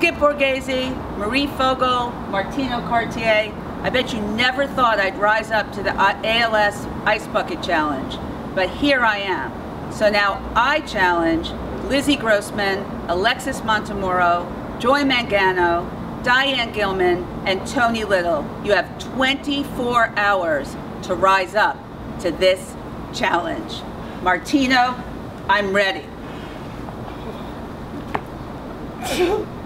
Skip Borghese, Marie Fogel, Martino Cartier, I bet you never thought I'd rise up to the uh, ALS Ice Bucket Challenge, but here I am. So now I challenge Lizzy Grossman, Alexis Montemurro, Joy Mangano, Diane Gilman, and Tony Little. You have 24 hours to rise up to this challenge. Martino, I'm ready.